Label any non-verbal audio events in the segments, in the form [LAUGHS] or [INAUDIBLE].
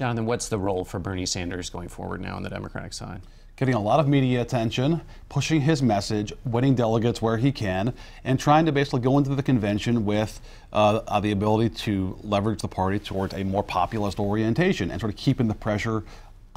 Jonathan, what's the role for Bernie Sanders going forward now on the Democratic side? Getting a lot of media attention, pushing his message, winning delegates where he can, and trying to basically go into the convention with uh, uh, the ability to leverage the party towards a more populist orientation and sort of keeping the pressure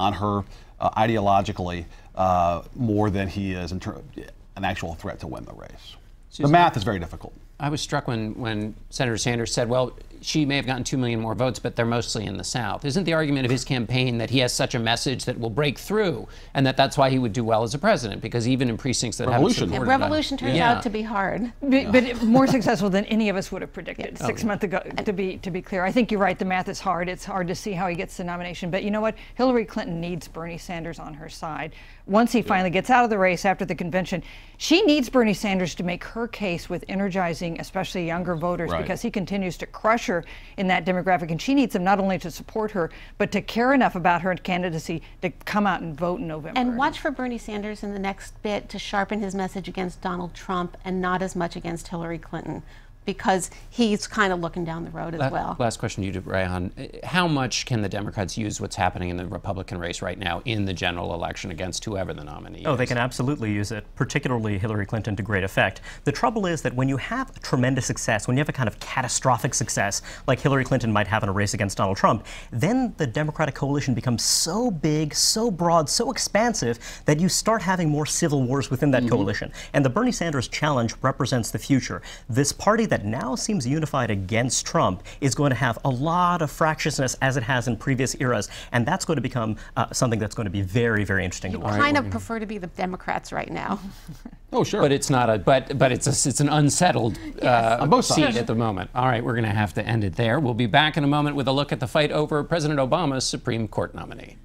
on her uh, ideologically uh, more than he is an actual threat to win the race. Susan, the math is very difficult. I was struck when, when Senator Sanders said, well, she may have gotten 2 million more votes, but they're mostly in the South. Isn't the argument of his campaign that he has such a message that will break through and that that's why he would do well as a president? Because even in precincts that revolution. haven't revolution turns yeah. out to be hard. [LAUGHS] But, but, more successful than any of us would have predicted six oh, months ago. To be to be clear, I think you're right. The math is hard. It's hard to see how he gets the nomination. But you know what? Hillary Clinton needs Bernie Sanders on her side. Once he finally gets out of the race after the convention, she needs Bernie Sanders to make her case with energizing, especially younger voters, right. because he continues to crush her in that demographic, and she needs them not only to support her, but to care enough about her candidacy to come out and vote in November. And watch for Bernie Sanders in the next bit to sharpen his message against Donald Trump and not as much against Hillary Clinton because he's kind of looking down the road as last, well. Last question to you, Reihan. How much can the Democrats use what's happening in the Republican race right now in the general election against whoever the nominee oh, is? they can absolutely use it, particularly Hillary Clinton to great effect. The trouble is that when you have tremendous success, when you have a kind of catastrophic success like Hillary Clinton might have in a race against Donald Trump, then the Democratic coalition becomes so big, so broad, so expansive that you start having more civil wars within that mm -hmm. coalition. And the Bernie Sanders challenge represents the future. This party that now seems unified against Trump is going to have a lot of fractiousness as it has in previous eras, and that's going to become uh, something that's going to be very, very interesting you to watch. I kind of prefer to be the Democrats right now. [LAUGHS] oh, sure. But it's not a, but, but it's a, it's an unsettled uh, both seat at the moment. All right, we're going to have to end it there. We'll be back in a moment with a look at the fight over President Obama's Supreme Court nominee.